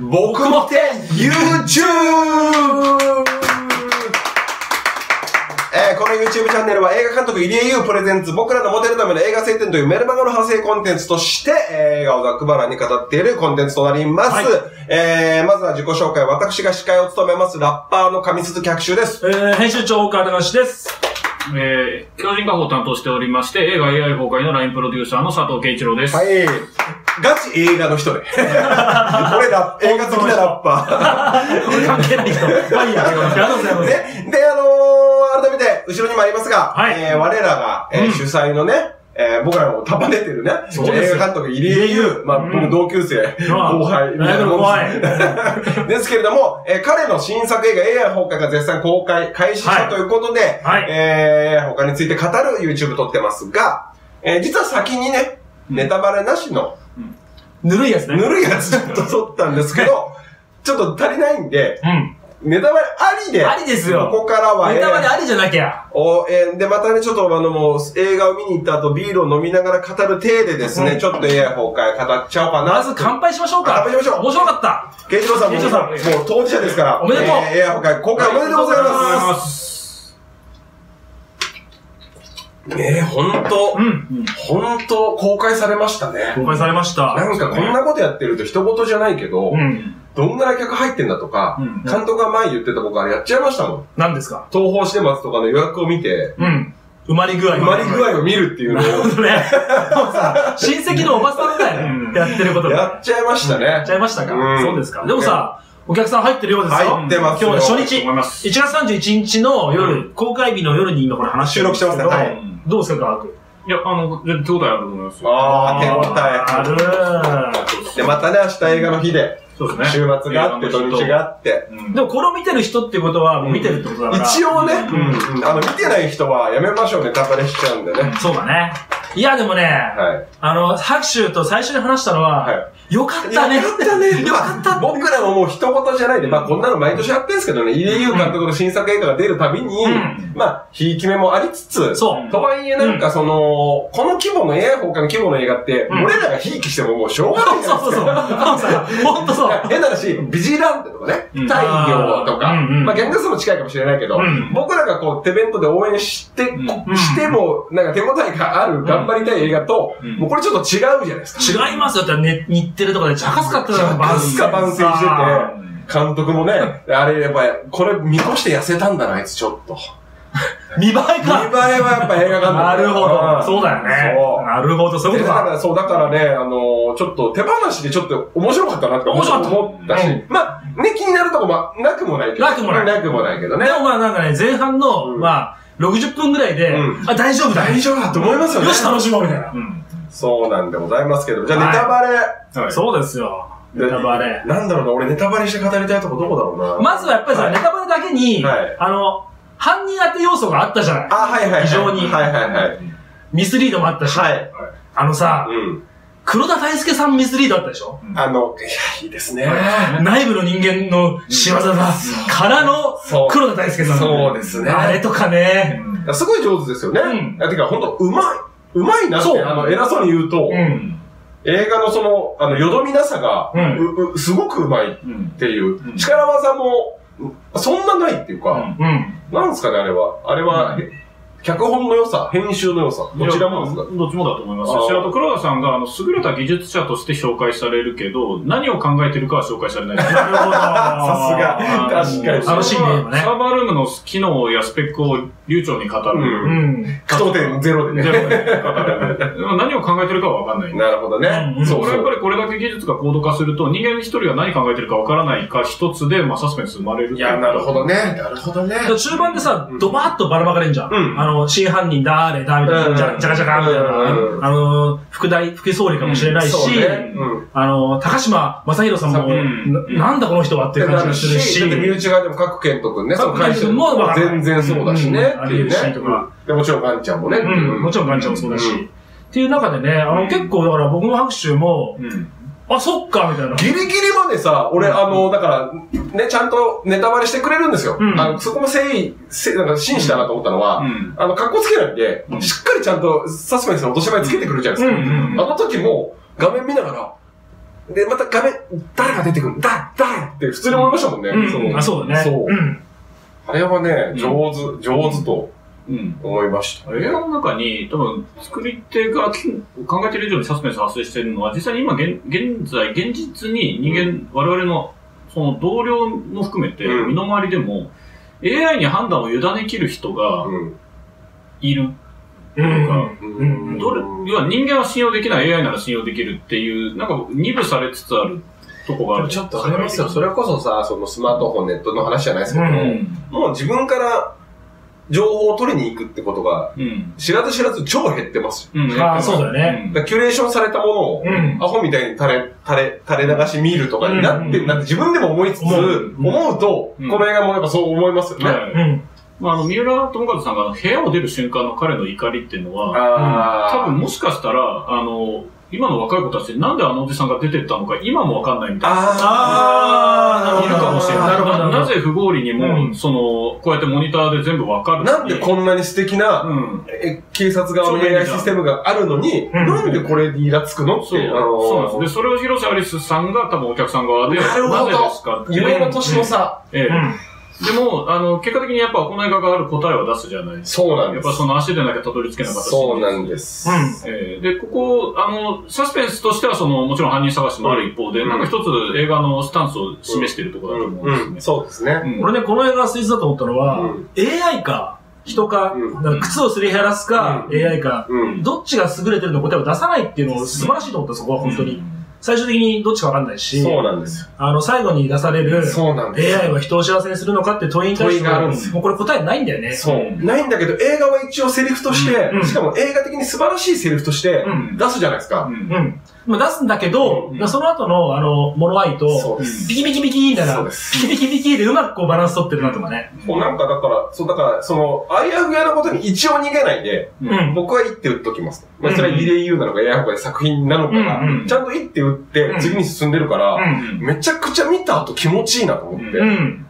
僕もて YouTube! えーこの YouTube チャンネルは映画監督入江優プレゼンツ僕らのモデルための映画聖典というメルマガの派生コンテンツとして、えー映画をざっくばらんに語っているコンテンツとなります。はいえーまずは自己紹介、私が司会を務めますラッパーの上鈴脚周です。えー、編集長岡隆です。えー、巨人化法を担当しておりまして、映画 AI 崩壊のラインプロデューサーの佐藤圭一郎です。はい。ガチ映画の人で。俺ら、映画好きなラッパー。これ関係ない人。まあいいや。ありがとうございます。ね。で、あのー、改めて、後ろにもありますが、はいえー我らが、えーうん主催のね、えー僕らも束ねてるね、そうです映画監督入江優、まあ、うん僕同級生、後輩、大学の後輩。ですけれども、えー彼の新作映画 AI 崩壊が絶賛公開開始したはいということで、はいえー他について語る YouTube 撮ってますが、えー実は先にね、ネタバレなしの、ぬるいやつね。ぬるいやつちょっと撮ったんですけど、ちょっと足りないんで、うん。ネタバレありで、ありですよここからは、ネタバレえーありじゃなきゃ。おえーで、またね、ちょっとあの、もう、映画を見に行った後、ビールを飲みながら語る体でですね、うんちょっと AI 崩壊語っちゃおうかな。まず乾杯しましょうか。乾杯しましょう面白かった。ケイジローさんも、さんもう当事者ですから。おめでとうえー AI 崩壊、公開おめでとうございおめでとうございま。ますねえ、ほんとう、ん。ほんと公開されましたね。公開されました。なんかこんなことやってると人事じゃないけど、うん。どんぐらい客入ってんだとか、うん監督が前言ってた僕あれやっちゃいましたもん。何ですか？東方してますとかの予約を見て、うん。埋まり具合。埋まり具合を見るっていうのなるほをどね。もうさ、親戚のおばさんだよね。やってることが。やっちゃいましたねやっち。ゃいましたか？うんそうですか。でもさ、お客さん入ってるようですよ。入ってますよ今日の初日。思います。1月31日の夜、公開日の夜に今これ話してるんですけど収録してますねはいどうですか、科学いや、あの、全然手応えあると思いますよ。あー、手応あるえ。で、またね、明日映画の日で、そうですね。週末があって、土日があって。うんでもこれを見てる人っていうことは、もう見てるってことだから。一応ね、うんうんあの、見てない人はやめましょう、ネタバレしちゃうんでね。そうだね。いや、でもね、はい。あの、拍手と最初に話したのは、はいよかったね。よかったね。よかった僕らももう一言じゃないで、まあこんなの毎年やってんですけどね、入江優監督の新作映画が出るたびに、うんまあ、ひいき目もありつつ、そう。とはいえなんかその、この規模の AI 崩壊の規模の映画って、うん俺らがひいきしてももうしょうがないじゃないですそうそうそう。か。そうさ、ほんとそう。変な話、ビジランテとかね、うん太陽とか、うんうんまあ逆にその近いかもしれないけど、うん僕らがこう手弁当で応援して、うんしても、なんか手応えがある頑張りたい映画と、うんもうこれちょっと違うじゃないですか。違いますよって、ね、日テレとかで茶化すかったじゃすか番宣してて監督もね、あれやっぱり、これ見越して痩せたんだな、あいつちょっと。見栄え見栄えか。はやっぱ映画監督。なるほど。んそうだよね。なるほど、そういうことか。だから、そう、だからね、あのちょっと手放しでちょっと面白かったなって思面白かった思ったし、うんまあ、ね、気になるとこもなくもないけど。なくもないなくもないけどねで。もまあなんかね、前半の、うんまあ、60分ぐらいで、うんあ、大丈夫だ。大丈夫だと思いますよね。よし、楽しもうみたいな。うん。そうなんでございますけど。じゃあ、はいネタバレ。はい。そうですよ。ネタバレ。なんだろうな、俺ネタバレして語りたいとこどこだろうな。まずはやっぱりさ、はいネタバレだけに、はいあの、犯人当て要素があったじゃない。あ、はいはいはい。非常にはいはいはい。ミスリードもあったし、はい。あのさ、うん。黒田大輔さんミスリードあったでしょ、あの、いや、いいですね。内部の人間の仕業だ、からのそう。黒田大輔さん。そうですねあれとかね。すごい上手ですよね。うんてか、ほんと、うまい。うまいなって、そうあの、偉そうに言うと、うん。映画のその、あの、よどみなさが、うううすごくうまいっうん。ていう、うん力技も、そんなないっていうか、うん。なんですかね、あれは。あれは、へ脚本の良さ、編集の良さ、どちらもですか？どっちもだと思いますし、あと黒田さんが、あの、優れた技術者として紹介されるけど、何を考えてるかは紹介されない。なるほど。さすがあの確かに楽しいねサーバールームの機能やスペックを流暢に語る。ううん。句読点ゼロでゼね。ロで語る。でも何を考えてるかは分かんない。なるほどねう。んそう。これやっぱりこれだけ技術が高度化すると、人間一人が何考えてるか分からないか一つで、まあ、サスペンス生まれる。いや、なるほど。ね。なるほどね。で中盤でさうん、ドバーッとばらまかれんじゃん。うんあの、真犯人だーれだみたいうん。な、じゃじゃかじゃかみたいなうん。あの、副大、副総理かもしれないし、ね。うん。あの、高島正宏さんも、う。ん。ななんだこの人はっていう感じがするし、だって身内側でも各健人君ね、その会社も全然そうだしね。うんありえるしとか。で、もちろんガンちゃんもね。うん、もちろんガンちゃんもそうだし、うん。っていう中でね、あの、結構だから僕の拍手も、うん。あ、そっかみたいな。ギリギリまでさ、俺、あの、だから、ね、ちゃんとネタバレしてくれるんですよ。うんあのそこも誠意、せなんか真摯だなと思ったのは、うん。あの、格好つけないんで、うんしっかりちゃんとサスペンスの落とし前つけてくるじゃないですか。うんうんあの時も、画面見ながら、で、また画面、誰が出てくるだ、誰って普通に思いましたもんね。うん。あ、そうだね。そううん。あれはね、上手、上手とうん。思いました。映画の中に、多分、作り手が考えてる以上にサスペンス発生してるのは、実際に今現、現在、現実に人間、我々の、その同僚も含めて、うん身の回りでも、AI に判断を委ねきる人がうん。いる。うん。うんどれ、要は人間は信用できない AI なら信用できるっていう、なんか二部されつつあるとこがある。ちょっとありますよ。それこそさ、そのスマートフォン、ネットの話じゃないですけど、うんもう自分から情報を取りに行くってことが、うん。知らず知らず超減ってます。うん。あーそうだよねだキュレーションされたものを、うん。アホみたいに垂れ、垂れ、垂れ流し見るとかになって、うんなって自分でも思いつつ、思思ううと、うんこの映画もやっぱそう思いますよね。まあ、あの、三浦友和さんが部屋を出る瞬間の彼の怒りっていうのは、あ多分もしかしたら、あの、今の若い子たちでなんであのおじさんが出てったのか今もわかんないみたいな。あーいるかもしれない。なるほどなぜ不合理にも、うんその、こうやってモニターで全部わかるなんでこんなに素敵な、うん。え警察側の AI システムがあるのに、んなんでこれにイラつくのって、そう、あのそうなんです。で、それを広瀬アリスさんが多分お客さん側で、なるほどぜですかって夢の年の差。ええうん。でも、あの、結果的にやっぱこの映画がある答えを出すじゃないですか。そうなんですやっぱ。その足でなきゃたどり着けなかったしそうなんです。えーで、ここ、あの、サスペンスとしては、その、もちろん犯人探しもある一方で、うんなんか一つ映画のスタンスを示しているところだと思うんですね。うん、そうですね。うん俺ね、この映画が推だと思ったのは、うん AI か、人か、うんだから靴をすり減らすか、うん AI か、うん。どっちが優れてるの答えを出さないっていうのを素晴らしいと思った、そこは本当に。最終的にどっちかわかんないし、そうなんですよ。あの、最後に出される、そうなんですよ。AI は人を幸せにするのかって問いに対して問いがあるんですよもうこれ答えないんだよね。そうう。んないんだけど、映画は一応セリフとして、うんしかも映画的に素晴らしいセリフとしてうん出すじゃないですか。うんうん。まあ出すんだけど、うんその後の、あの、モロアイと。ビキビキビキみたいな、そうですビキビキビキでうまくこうバランス取ってるなとかね。もうなんかだから、そうだから、その、あやふやなことに一応逃げないで、ううんん。僕は言って打っときますと。まあ、それはリレー U なのか、エアホで作品なのかが、うんうんちゃんと言って打ってうん次に進んでるから、うん。めちゃくちゃ見た後気持ちいいなと思って。いうん。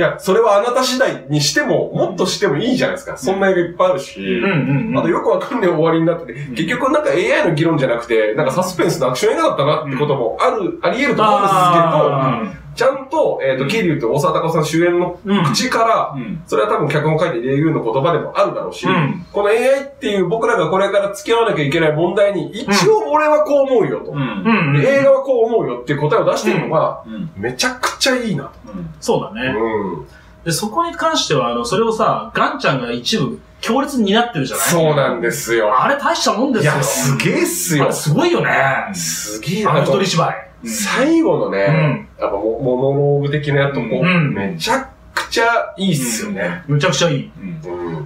や、それはあなた次第にしても、もっとしてもいいじゃないですか。そんな映画いっぱいあるし。うん。うん。あとよくわかんない終わりになってて、結局なんか AI の議論じゃなくて、なんかサスペンスのアクション映画だったなってこともある、あり得ると思うんですけど、あちゃんと、えっ、と、うん桐生と大沢たかおさん主演のうん。口から、うん。それは多分脚本書いて理由の言葉でもあるだろうし、うんこの AI っていう僕らがこれから付き合わなきゃいけない問題に、一応俺はこう思うよと。うん。うん。で映画はこう思うよっていう答えを出してるのが、うん。めちゃくちゃいいなと。そうだね。うん。で、そこに関しては、あの、それをさ、ガンちゃんが一部強烈に担ってるじゃない？そうなんですよ。あれ大したもんですよ。いや、すげえっすよ。すごいよね。すげえあのなと一人芝居。最後のね、やっぱモモノローグ的なやつとこめちゃくちゃいいっすよね。むちゃくちゃいい。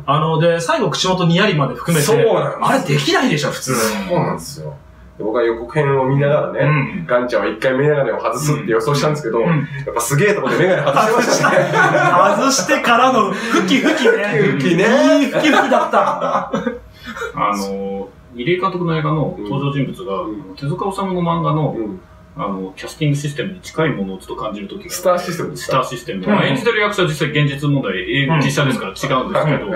あの、で、最後口元にやりまで含めて。そうあれできないでしょ、普通。そうなんですよ。で僕は予告編を見ながらうね、ん。ガンちゃんは一回メガネを外すって予想したんですけど、うんやっぱすげえとこでメガネ外してましたね。外してからの、ふきふきね。ふきふきねいいふきふきだった。あの、入江監督の映画の登場人物が、うん手塚治虫の漫画の、うんあの、キャスティングシステムに近いものをちょっと感じるときが。スターシステムスタかーシステム。うんまあ演じてる役者は実際現実問題、えうん実写ですから違うんですけど、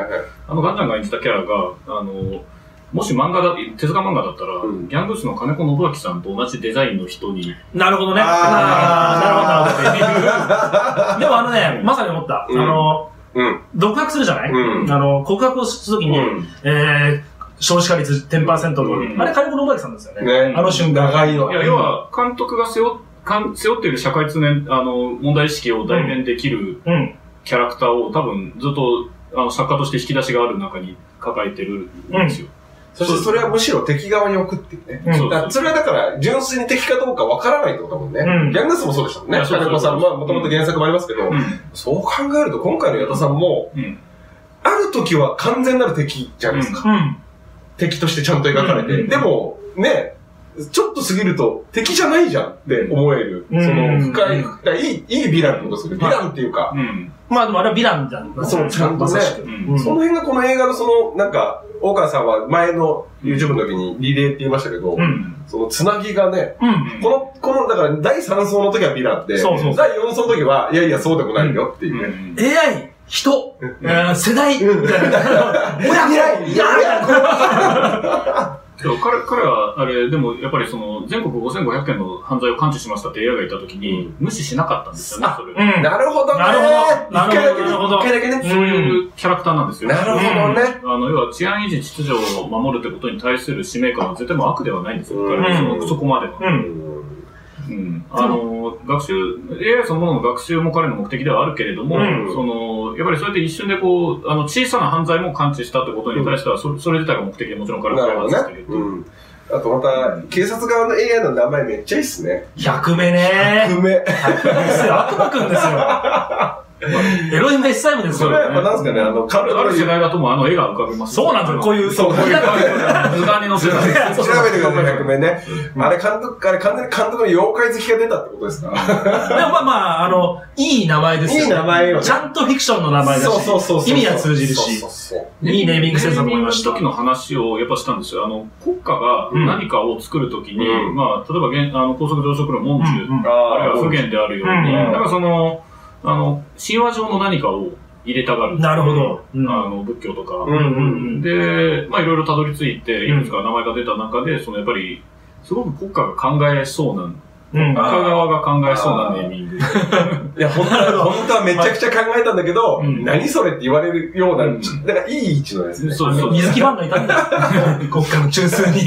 あのガンちゃんが演じたキャラが、あの、もし漫画だ、手塚漫画だったら、うんギャングースの金子信明さんと同じデザインの人に、なるほどね。ああーなるほど、なるほど。でもあのね、まさに思った。あうんの、うん。独白するじゃない？うんあの、告白をするときに、うんえー、少子化率10%と、うんあれ、金子信明さんですよね。ねあの瞬間。長いのいや、要は、監督が背負かん背負っている社会通念、あの、問題意識を代弁できるうん。キャラクターを多分ずっと、あの、作家として引き出しがある中に抱えてるんですよ。そしてそれはむしろ敵側に置くっていうね。うんそれはだから、純粋に敵かどうかわからないってことだもんね。うんギャングスもそうでしたもんね。金子さん、まあ、もともと原作もありますけど、うん。そう考えると、今回の矢田さんも、うん。ある時は完全なる敵じゃないですか。うん。敵としてちゃんと描かれて。うんでも、ね、ちょっと過ぎると敵じゃないじゃんって思える。うんその、深い、深い、いい、いいヴィランってことでする。ヴィランっていうか、うん。まあでもあれはヴィランじゃん。そうちゃんとねうんうんその辺がこの映画のその、なんか、大川さんは前の YouTube の時にリレーって言いましたけど、うん。そのつなぎがね、うん。この、この、だから第3層の時はヴィランで、そうそうそう第4層の時は、いやいや、そうでもないよっていうね。AI、人、世代、うんみたいな。親子、未来いやみたいなそう彼彼は、あれ、でもやっぱりその、全国5500件の犯罪を感知しましたって AI が言った時に、無視しなかったんですよね、それ。うん。なるほどね。なるほどなるほど一回だけねなるほど一回だけね。そういうキャラクターなんですよ。なるほどね。あの、要は治安維持秩序を守るってことに対する使命感は絶対もう悪ではないんですよ。うん彼のそのそこまでは。うん。うん。あの、学習、AI そのものの学習も彼の目的ではあるけれども、うんその、やっぱりそうやって一瞬でこう、あの、小さな犯罪も感知したってことに対しては、それそれ自体が目的でもちろん彼は開発している。っていううん。あとまた、警察側の AI の名前めっちゃいいっすね。百目ね不明。ですよ。悪魔くんですよ。エロインベッサイムですよそれ。はやっぱなんすかね、あの、ある世代だともうあの絵が浮かびます。そうなんですよ。こういう、そうこういう。無駄に載せた。調べてください、100名ね。あれ監督、あれ完全に監督の妖怪好きが出たってことですかでもまあまあ、あの、いい名前ですよ。いい名前よねちゃんとフィクションの名前だし。そうそうそうそう。意味が通じるしそう。そうそう。いいネーミングセンスだと思いました時の話をやっぱしたんですよ。あの、国家が何かを作るときに、うんまあ、例えば現あの高速上昇区の文字、うんうんあるいは不言であるように、うんだからその、あの、神話上の何かを入れたがる。なるほど。うんあの、仏教とか。うんうんうん。で、まあいろいろたどり着いて、いくつか名前が出た中で、そのやっぱり、すごく国家が考えそうな、うん。国家側が考えそうなネーミング。いや、本当は、本当はめちゃくちゃ考えたんだけど、うん何それって言われるような、うんなんかいい位置のやつね。そうそう水木ファンがいたんだよ。国家の中枢に。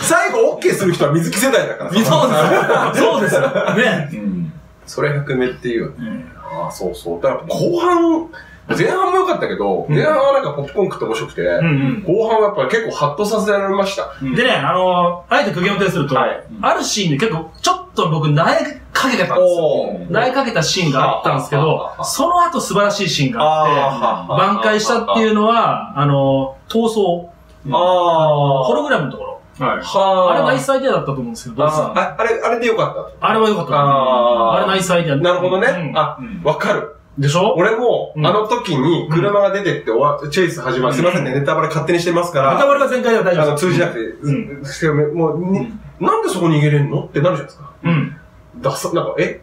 最後 OK する人は水木世代だからそうですよ。そうですよ。ね。うんそれ100目っていうよね。うんああ、そうそう。だから後半、前半も良かったけど、うん前半はなんかポップコーン食って面白くて、うん後半はやっぱり結構ハッとさせられました。うん。でね、あの、あえて苦言を呈すると、はいあるシーンで結構、ちょっと僕、苗かけてたんですよ。苗かけたシーンがあったんですけどその後素晴らしいシーンがあって、挽回したっていうのは、あの、逃走。ああ。ホログラムのところ。はい。はあれナイスアイデアだったと思うんですけど、どうですか？あああれ、あれでよかった。あれは良かった。あーあれナイスアイデア。なるほどね。うんあ、うんわかる。でしょ？俺も、うんあの時に車が出てって終わ、チェイス始まる。すいませんね、ネタバレ勝手にしてますから。ネタバレが全開では大丈あの、夫です。通じなくて、うん、もう、になんでそこに逃げれんの？ってなるじゃないですか。うん。ださ、なんか、え？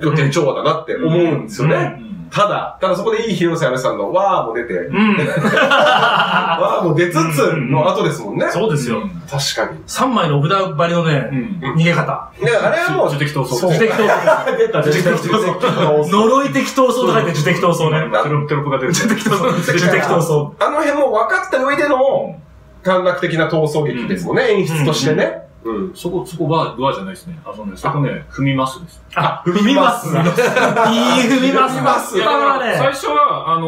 予定調和だなって思うんですよね。うんただ、ただそこでいい広瀬アリさんのわーも出て、うん。わーも出つつの後ですもんね。そうですよ。確かに。3枚のお札張りのね、うん。逃げ方。いや、あれはもう、受的闘争。受的闘争。出た、出た、出た。呪い的闘争と書いて受的闘争ね。テロップが出る。受的闘争。受的闘争。あの辺も分かった上での、短絡的な逃走劇ですもんね、演出としてね。うん。そこ、そこは、ドアじゃないですね。あ、そうね。そこね、踏みますです。あ、踏みます。いい踏みます。踏みますいや、だから最ね。初は、あの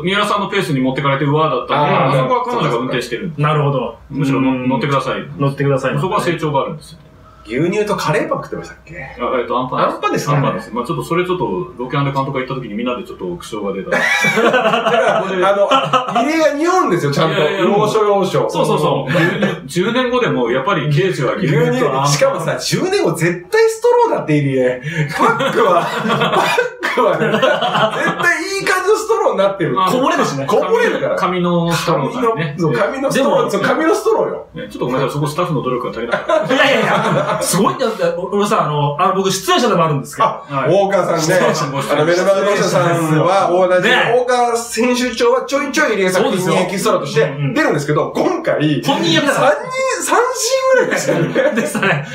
ー、三浦さんのペースに持ってかれてうわーだったのあーが、あそこは彼女が運転してる。なるほど。むしろ乗ってください。乗ってください。そこは成長があるんですよ。牛乳とカレーパン食ってましたっけ？あえっと、アンパンアンパンですかアンパンです。まあちょっと、それちょっと、ロケハンで監督が行った時にみんなでちょっと苦笑が出た。あの、入れが匂うんですよ、ちゃんと。要所要所。そうそうそう。10年後でも、やっぱり刑事は牛乳牛乳とアンパン。しかもさ、10年後絶対ストローだって入れ。パックは、パックはね、絶対いい感じのストローになってる。あこぼれるしね。こぼれるから。紙のストローがね、。そう、紙のストロー、紙のストローよ。ねちょっとごめんなさい、そこスタッフの努力が足りなかった。いやいやいや、すごいんだって、俺さ、あの、あの僕出演者でもあるんですけど、あ、はい大川さんね、あの、メルマガ読者さんは、同じ、ね大川編集長はちょいちょい入江作品にエキストラとして出るんですけど、今回、本人役だか3人、3シーンぐらいでしたよね。ら。でしたね。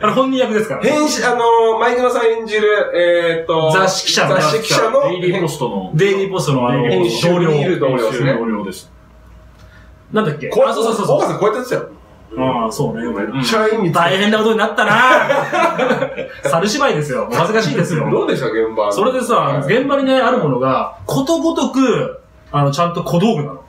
あれ本人役ですから。編集、あの、マイクマさん演じる、えーっと、雑誌記者の雑誌記者の、デイリーポストの。デイリーポストのあの、編集同僚。同僚ですね。同僚です。なんだっけ？こうあ、そうそうそうそう。大川さんこうやってやってああ、そうね。たよ。めっちゃいいみたい。大変なことになったな 猿芝居ですよ。お恥ずかしいですよ。どうでした現場？それでさ、はい現場にね、あるものが、ことごとく、あの、ちゃんと小道具なの。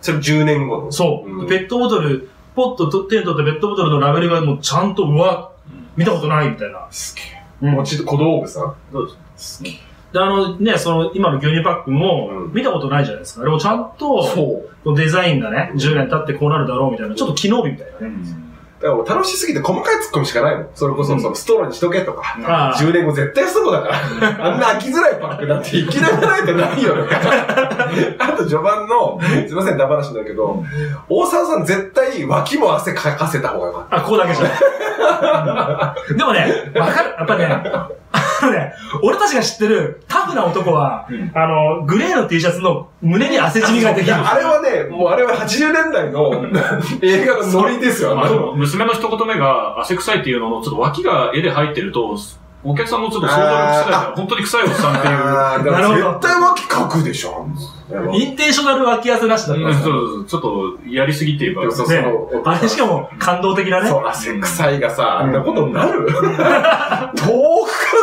それ10年後の。そう。うんペットボトル、ポッとと手に取ってペットボトルのラベルがもうちゃんと、うわ、見たことないみたいな。すげえ。うんもち小道具さん。どうすげえ。で、あのね、その、今の牛乳パックもうん、見たことないじゃないですか。あれもちゃんと、そう。デザインがね、10年経ってこうなるだろうみたいな、ちょっと機能美みたいなね。だからもう楽しすぎて細かいツッコミしかないの。それこそ、そのストローにしとけとか。ああ10年後絶対ストローだから。あんな飽きづらいパックなんていきなりないとないよね。あと序盤の、すいません、ダ話になるけど、大沢さん絶対脇も汗かかせた方がよかっあ、ここだけじゃない。でもね、わかる。やっぱね、のね、俺たちが知ってるタフな男は、うんあの、グレーの T シャツの胸に汗じみができる。いやあれはね、もうあれは80年代の 映画のノリですよ。ああのの娘の一言目が汗臭いっていうのの、ちょっと脇が絵で入ってると、お客さんのちょっと想像力次第では本当に臭いおっさんっていう。なるほど絶対脇かくでしょ。インテンショナル脇汗なしだったんうん。そうそうちょっとやりすぎっていうかでも、そうねそのあれしかも感動的なね。そう、汗臭いがさ、あんなことになる 遠くから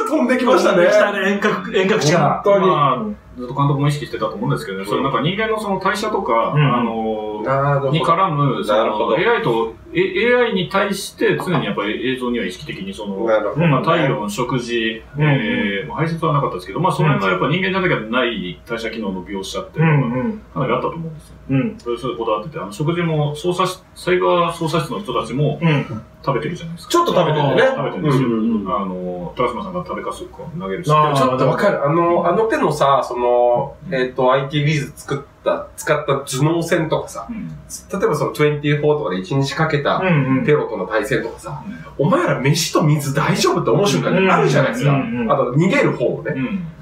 飛んできましたね。来たね、遠隔、遠隔地から。本当に。まあ、ずっと監督も意識してたと思うんですけどね、それなんか人間のその代謝とか、うんあの、に絡む、そのなるほど AI と、え AI に対して常にやっぱり映像には意識的にその、なるほど。うんまあ、体温、食事、うんえー、まあ排泄はなかったですけど、まあ、その辺がやっぱ人間じゃなきゃない代謝機能の描写っていううんのがうん。かなりあったと思うんですよ。うん。それそれこだわってて、あの、食事も、操作し、サイバー操作室の人たちもうん。食べてるじゃないですか。ちょっと食べてるね。食べてるんですよ。うんうんうんあの、高島さんが食べかすこう投げるし。ちょっとわかる。あの、あの手のさ、その、えっ、と、IT 技術作った、使った頭脳戦とかさ、うん例えばその24とかで1日かけたうんうん。テロとの対戦とかさ、お前ら飯と水大丈夫って思う瞬間にあるじゃないですか。うんうんうんあと、逃げる方もね。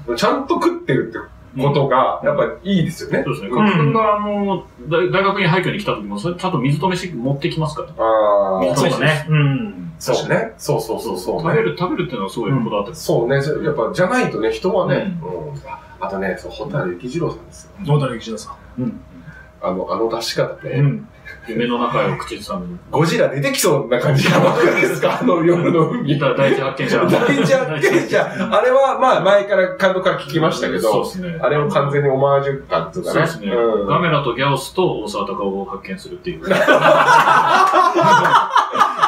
うん。ちゃんと食ってるってことが、やっぱりいいですよね。そうですね。うんが、あの、大大学に廃墟に来た時も、それちゃんと水と飯持ってきますから。ああ、そうだね。うん。そうね。そうそうそうそう、食べる、食べるっていうのはすごいこだわってます。そうね。それやっぱ、じゃないとね、人はね、ううんあとね、そう、ホタル幸次郎さんですよ。野田力田さん。うん。あの、あの出し方ね。うん。夢の中を口ずさむ。ゴジラ出てきそうな感じやばくないですか？あの夜の海。だ第一発見者。大事発見者。あれは、まあ、前から監督から聞きましたけど、そうですね。あれを完全にオマージュ感っていうかね。そうですね。うんガメラとギャオスと大沢たかおを発見するっていう。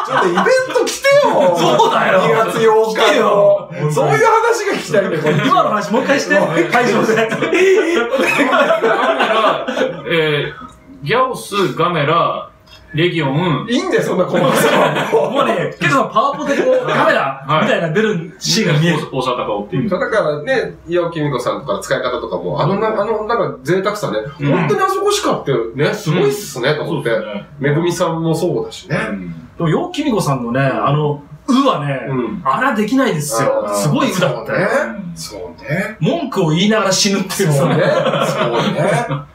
ちょっとイベント来てよそうだよ !2 月8日来てよの。そういう話が聞きたいんだよ、今の話もう一回して、会場で。ガメラ、えー、ギャオス、ガメラ、レギオン、いいんだよ、そんな細かさもうね、結構パワポでこう、カメラみたいな出るシーンが見える。大沢たかおっていう。だからね、岩木美子さんとかの使い方とかも、あのな、あの、なんか贅沢さね、うん本当にあそこしかってね、すごいっすね、と思って。ね。めぐみさんもそうだしね。でも、ようきみこさんのね、あの、うはね、うん。あれはできないですよ。すごいうだって。そうね。そうね。文句を言いながら死ぬっていうさ。そうね。そうね。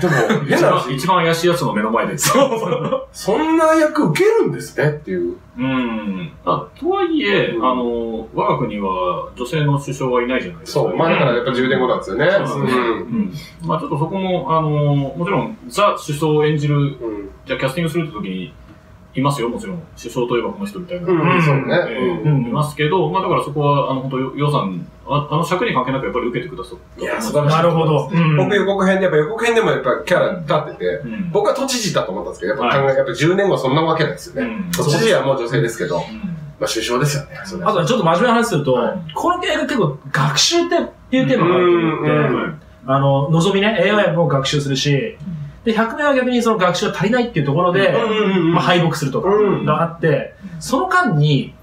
でも、一変な一番怪しいやつの目の前で。そうそう。そんな役受けるんですねっていう。うん。あとはいえ、うんあの、我が国は女性の首相はいないじゃないですか。そう。まあだからやっぱ10年後なんですよね。そうなんですようんうん。まあちょっとそこも、あの、もちろん、ザ首相を演じる、うん。じゃあキャスティングするって時に、いますよ、もちろん。首相といえばこの人みたいな。うん、そうね。いますけど、まあだからそこは、あの、本当予算、ああの尺に関係なくやっぱり受けてくださった。いや素晴らしいなるほど。うん僕予告編で、やっぱ予告編でもやっぱキャラ立ってて、うん。僕は都知事だと思ったんですけど、やっぱ考はえ、やっぱ10年後そんなわけないですよね。うん都知事はもう女性ですけど、うんまあ首相ですよね。あとねちょっと真面目な話するとはい、この映画結構学習っていうテーマがあると思って、あの、望みね、AI も学習するし、で、100名は逆にその学習が足りないっていうところで、まあ、敗北するとかうんがあって、その間に、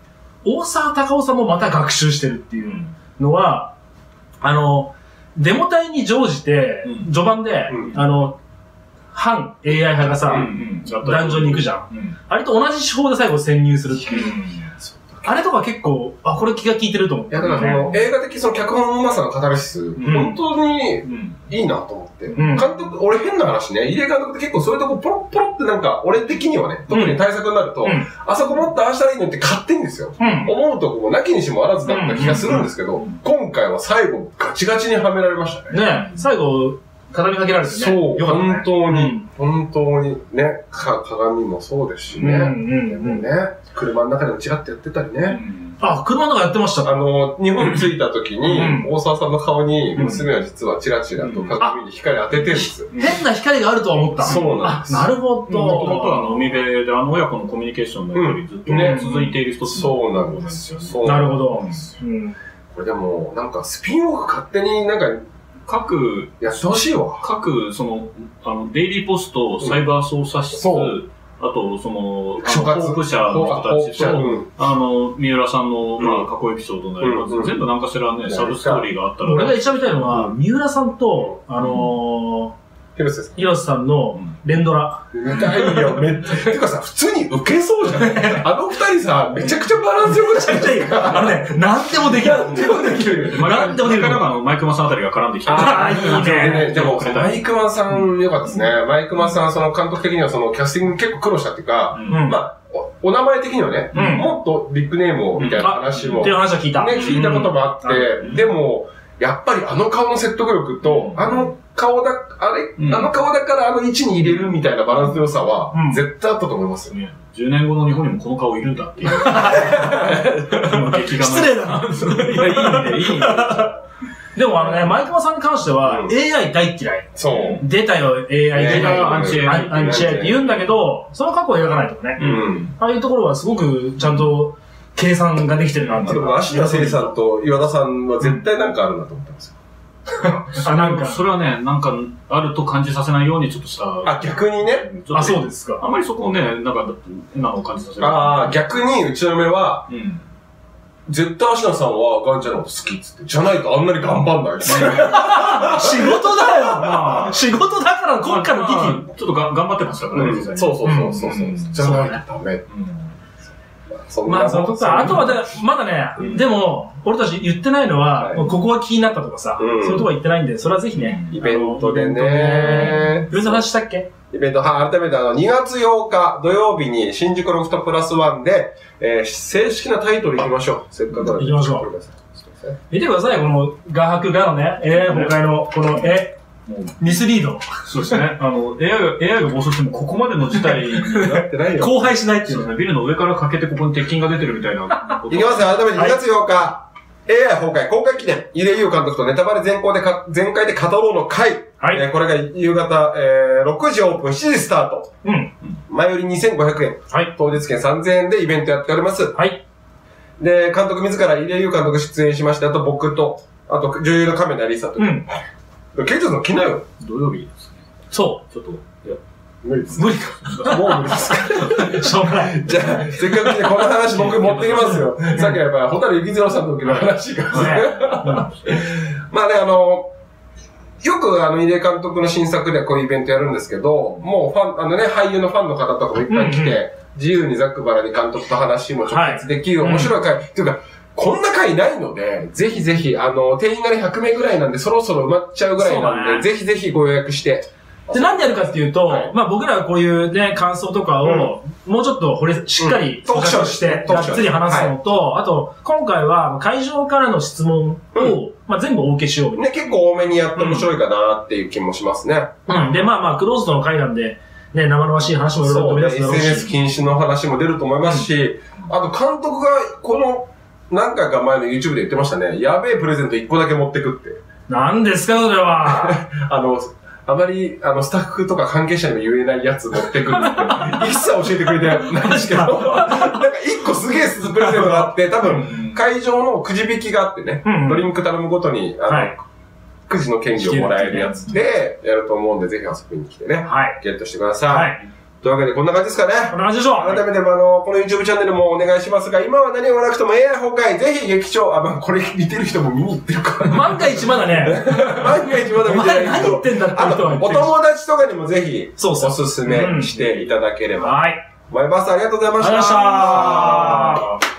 大沢たかおさんもまた学習してるっていうのは、あの、デモ隊に乗じてう、ん。序盤で、うん。あの、反 AI 派がさ、うん壇上に行くじゃん。うん。あれと同じ手法で最後潜入するっていう。あれとか結構、あ、これ気が利いてると思っいや、ただからその、映画的その脚本のうまさのカタルシス、ん。本当にうんいいなと思って。うん。監督、俺変な話ね、入江監督って結構そういうとこポロッポロってなんか、俺的にはね、特に対策になると、うん。あそこもっとああしたらいいのって勝手にですよ。うん。思うとこもなきにしもあらずだった気がするんですけど、今回は最後ガチガチにはめられましたね。ね最後、畳みかけられてね。そう、よかったね本当に、うん本当にね、か鏡もそうですしね。うんうんうん。でもね、車の中でもチラッとやってたりね。あ、車の中やってましたあの、日本着いた時に、うん大沢さんの顔に、娘は実はチラチラと鏡に光当ててるんですよ。変な光があるとは思った。そうなんですあなるほもともとはあど。の海辺であの親子のコミュニケーションがやっぱりずっとねうん続いている一つのそうなんですよ。そうなるほど。これでも、なんかスピンオフ勝手になんか各、やってほしいわ。各、その、あの、デイリーポスト、サイバー捜査室、そう。あと、その、候補者の人たちと、うん。あの、三浦さんの、まうん。あ、過去エピソードのやつ、うん全部なんかしらね、サブストーリーがあったら、俺が一番見たいのは、三浦さんと、あのー、広瀬さん。広瀬さんの連ドラ。見たいよ、めっちゃ。てかさ、普通に受けそうじゃない？あの二人さ、めちゃくちゃバランスよくしてるじゃん。あのね、なんでもできる。なんでもできる。なんでもできる前からあのマイクマさんあたりが絡んできて。あーいいねでも、マイクマンさん良かったですね。マイクマンさん、その監督的にはそのキャスティング結構苦労したっていうか、うん。まあ、おお名前的にはね、うんもっとビッグネームをみたいな話も、っていうね、話は聞いた。聞いたこともあって、でも、やっぱりあの顔の説得力と、あの顔だ、あれ、うんあの顔だからあの位置に入れるみたいなバランスの良さはうん、絶対あったと思いますよ。ね10年後の日本にもこの顔いるんだっていう。失礼だな。いや、いい意味で、いい意味で。でもあのね、マイクマさんに関しては、うん AI 大嫌い。そう。出たよ、AI 出たよ、アンチ AI アンアンチ AI って言うんだけど、その過去を描かないとね。うん。ああいうところはすごくちゃんと計算ができてるなっていうか。でも、芦田聖さんと岩田さんは絶対なんかあるんだと思ってますよ。あ、なんか。それはね、なんか、あると感じさせないようにちょっとした。あ、逆にね。あ、そうですか。あんまりそこをね、なんか、変なのを感じさせる。ああ、逆にうちの嫁は、うん。絶対芦田さんはガンちゃんのこと好きっつって、じゃないとあんなに頑張んないっつって。仕事だよまあ仕事だから国家の危まあ機。ちょっとが頑張ってましたからね、実際に。そうそうそうそうそう。うんじゃないとダメ。うんそまあ、そのとこか。あとはだ、まだね、うん。でも、俺たち言ってないのは、はい。ここが気になったとかさ、うん。そういうとこは言ってないんで、それはぜひね。イベントでね。イベントの話したっけ？イベント、は改めてあの、2月8日土曜日に新宿ロフトプラスワンで、えー正式なタイトル行きましょう。せっかくなんで。行きましょう。見てください、この画伯画のね、えー、崩壊の、この絵、ミスリード。そうですね。あの、AI が、AI が暴走してもここまでの事態になってないよ。荒廃しないっていうのね。そうですね。ビルの上からかけてここに鉄筋が出てるみたいな。いきますよ、改めて2月8日、AI 崩壊公開記念、入江優監督とネタバレ全校でか、全開で語ろうの会。はいえーこれが夕方、えー6時オープン、7時スタート。うん。前より2500円。はい。当日券3000円でイベントやっております。はい。で、監督自ら入江優監督出演しまして、あと僕と、あと女優の亀田理沙と。うん。ケイトさん来なよ。土曜日ですね。そちょっと、いや、無理ですう。無理か。もう無理ですか しょうがない。じゃあ、せっかく来てこの話僕持ってきますよ。さっきやっぱり、ホタル幸次郎さんの時の話が。まあね、あの、よくあの、入江監督の新作でこういうイベントやるんですけど、もうファン、あのね、俳優のファンの方とかもいっぱい来て、うんうん自由にざっくばらに監督と話も直接できる面白い会、っていうか、こんな会ないので、ぜひぜひ、あの、定員がね、100名ぐらいなんで、そろそろ埋まっちゃうぐらいなんで、ぜひぜひご予約して。で、なんでやるかっていうと、はいまあ僕らはこういうね、感想とかを、もうちょっと掘り、しっかり、うんトークショーして、がっつり話すのと、あと、今回は会場からの質問を、まあ全部お受けしようね、結構多めにやって面白いかなっていう気もしますね。な。うん。で、まあまあ、クローズドの会なんで、ね、生々しい話もいろいろ飛び出すだろう SNS し。禁止の話も出ると思いますし、あと監督がこの何回か前の YouTube で言ってましたね。やべえプレゼント1個だけ持ってくって。何ですか、それは。あの、あまり、あの、スタッフとか関係者にも言えないやつ持ってくるって。一切教えてくれてないんですけど、なんか1個すげえプレゼントがあって、多分、会場のくじ引きがあってね、うんドリンク頼むごとに、あの、はいくじの権利をもらえるやつで、やると思うんで、ぜひ遊びに来てね、はい。ゲットしてください。はい。というわけで、こんな感じですかね。こんな感じでしょう。改めて、あの、この YouTube チャンネルもお願いしますが、今は何もなくとも AI 崩壊、ぜひ劇場、あ、まあ、これ見てる人も見に行ってるか。万が一まだね、万が一まだお見てない人前何言ってんだって人はお友達とかにもぜひ、そうそうおすすめしていただければ。はい。マイバースありがとうございました。ありがとうございました